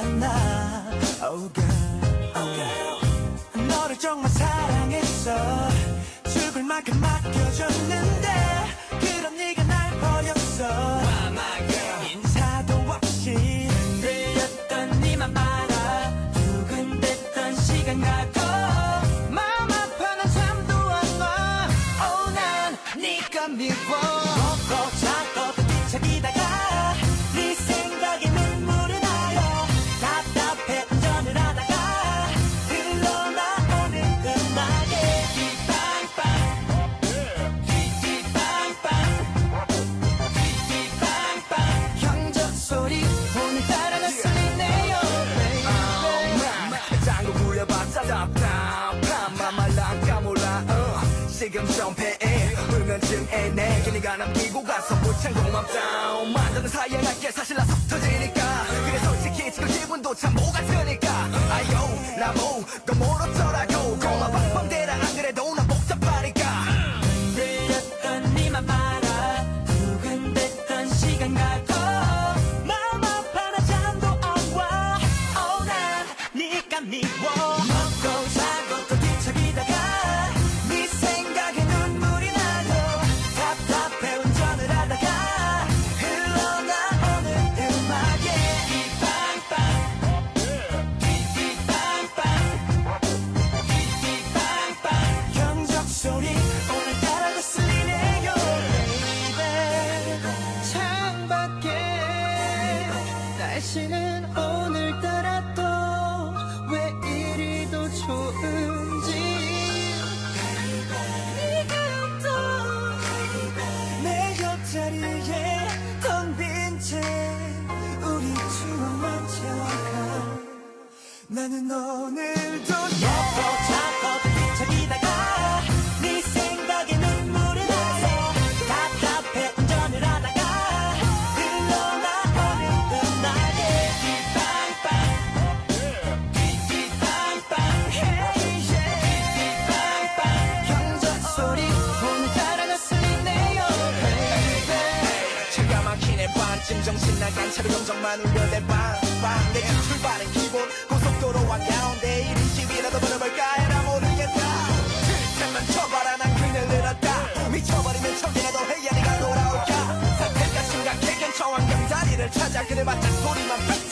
나 oh girl, oh girl. 너를 정말 사랑했어. 죽을 만큼 맡겨줬는데 그런 네가 날 버렸어. 인사도 없이 들렸던 네만 말아. 두근댔던 시간 가고 마음 아파는 잠도 안와. Oh, 난 네가 미워 소리 오늘따라 낯설리네요 짱구 굴려봤자 답답한 맘말랑 까몰라 어. 지금 점폐해 불면증에 내 기니가 남기고 가서 무창 고맙다 만드는 사이에 낮게 사실 나속 터지니까. 그래 솔직히 지금 기분도 참뭐 같으니까. 아요 나뭐 너 멀었더라 날씨는 오늘따라 또 왜 이리도 좋은지. 네가 또내 옆자리에 텅빈 채 우리 추억만 채워가 나는 오늘 막히네 반쯤 정신 나간 차로 경적만 울려대 빵빵 내가 출발은 기본 고속도로 한가운데 1인집이라도 벌어볼까? 해라 모르겠다. 틀때만 쳐봐라 난 그냥 늘었다. 미쳐버리면 척이라도 해야 네가 돌아올까? 상태가 심각해 근처 환경자리를 찾아 소리만 팍 지르고 말겠지 오